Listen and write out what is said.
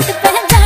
like to